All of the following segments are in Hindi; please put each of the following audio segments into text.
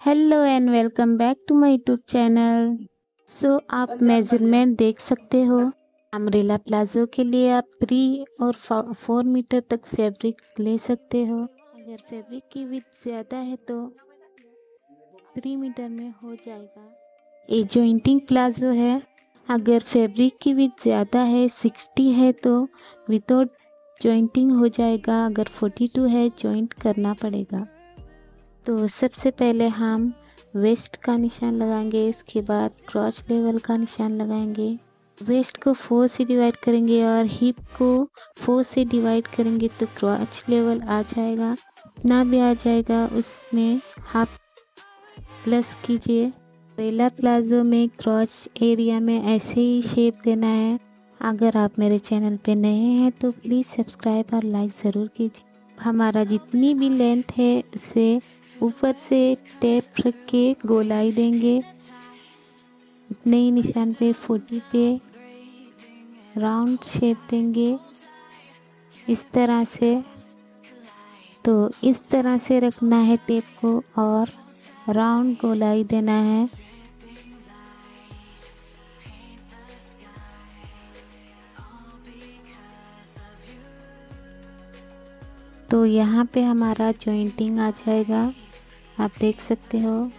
Hello and welcome back to my YouTube channel so आप मेज़रमेंट देख सकते हो। अम्ब्रेला प्लाजो के लिए आप थ्री और फोर मीटर तक फैब्रिक ले सकते हो। अगर फैब्रिक की विथ ज़्यादा है तो थ्री मीटर में हो जाएगा। ये जॉइंटिंग प्लाजो है अगर फैब्रिक की विथ ज़्यादा है सिक्सटी है तो विदाउट जॉइंटिंग हो जाएगा। अगर फोर्टी टू है जॉइंट करना पड़ेगा। तो सबसे पहले हम वेस्ट का निशान लगाएँगे, इसके बाद क्रॉच लेवल का निशान लगाएँगे। वेस्ट को फोर से डिवाइड करेंगे और हिप को फोर से डिवाइड करेंगे तो क्रॉच लेवल आ जाएगा। ना भी आ जाएगा, उसमें हाफ़ प्लस कीजिए। रेला प्लाजो में क्रॉच एरिया में ऐसे ही शेप देना है। अगर आप मेरे चैनल पे नए हैं तो प्लीज़ सब्सक्राइब और लाइक ज़रूर कीजिए। हमारा जितनी भी लेंथ है, उसे ऊपर से टेप रख के गोलाई देंगे। इतने ही निशान पे फोर्टी पे राउंड शेप देंगे। इस तरह से। तो इस तरह से रखना है टेप को और राउंड गोलाई देना है। तो यहाँ पे हमारा जॉइंटिंग आ जाएगा। आप देख सकते हो।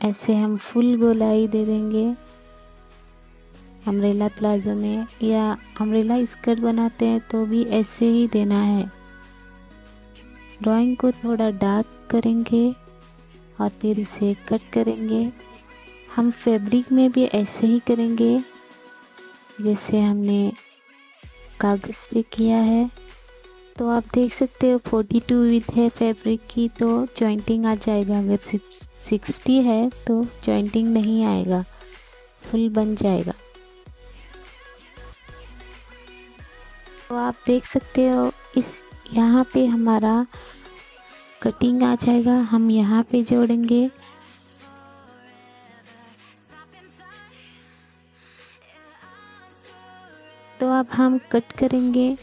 ऐसे हम फुल गोलाई दे देंगे। अम्ब्रेला प्लाजो में, या अम्ब्रेला स्कर्ट बनाते हैं तो भी ऐसे ही देना है। ड्राइंग को थोड़ा डार्क करेंगे और फिर इसे कट करेंगे। हम फैब्रिक में भी ऐसे ही करेंगे, जैसे हमने कागज़ पे किया है। तो आप देख सकते हो 42 विथ है फैब्रिक की तो जॉइंटिंग आ जाएगा। अगर सिक्सटी है तो जॉइंटिंग नहीं आएगा। फुल बन जाएगा। तो आप देख सकते हो, इस, यहाँ पे हमारा कटिंग आ जाएगा। हम यहाँ पे जोड़ेंगे। तो अब हम कट करेंगे।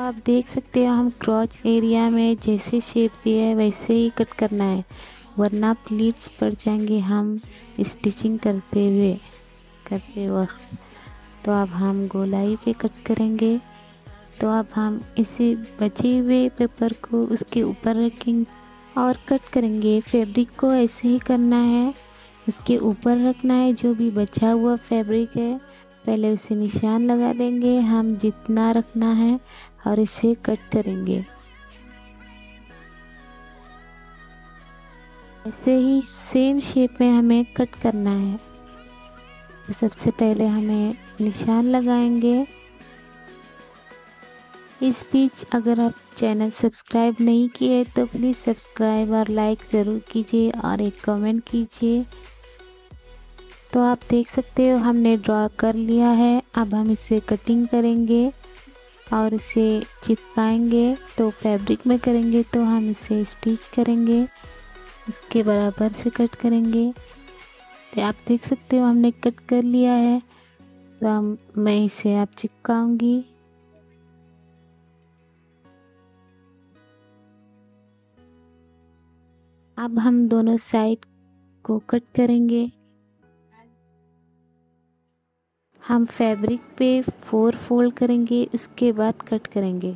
आप देख सकते हो, हम क्रॉच एरिया में जैसे शेप दिया है, वैसे ही कट करना है। वरना प्लीट्स पड़ जाएँगे हम स्टिचिंग करते हुए, करते वक्त। तो अब हम गोलाई पे कट करेंगे। तो अब हम इसे बचे हुए पेपर को उसके ऊपर रखेंगे और कट करेंगे। फैब्रिक को ऐसे ही करना है। उसके ऊपर रखना है, जो भी बचा हुआ फैब्रिक है। पहले उसे निशान लगा देंगे। हम जितना रखना है और इसे कट करेंगे। ऐसे ही सेम शेप में हमें कट करना है। तो सबसे पहले हमें निशान लगाएँगे। इस बीच अगर आप चैनल सब्सक्राइब नहीं किए तो प्लीज़ सब्सक्राइब और लाइक ज़रूर कीजिए और एक कमेंट कीजिए। तो आप देख सकते हो हमने ड्रॉ कर लिया है। अब हम इसे कटिंग करेंगे। और इसे चिपकाएँगे तो फैब्रिक में करेंगे तो हम इसे स्टिच करेंगे। इसके बराबर से कट करेंगे। तो आप देख सकते हो हमने कट कर लिया है। तो हम, मैं इसे आप चिपकाऊँगी। अब हम दोनों साइड को कट करेंगे। हम फैब्रिक पे फोर फोल्ड करेंगे, इसके बाद कट करेंगे।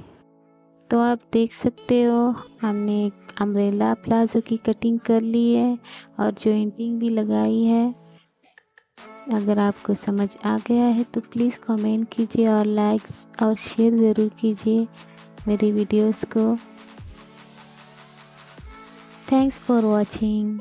तो आप देख सकते हो, हमने एक अम्ब्रेला प्लाजो की कटिंग कर ली है और जॉइंटिंग भी लगाई है। अगर आपको समझ आ गया है तो प्लीज़ कमेंट कीजिए और लाइक्स और शेयर ज़रूर कीजिए मेरी वीडियोस को। Thanks for watching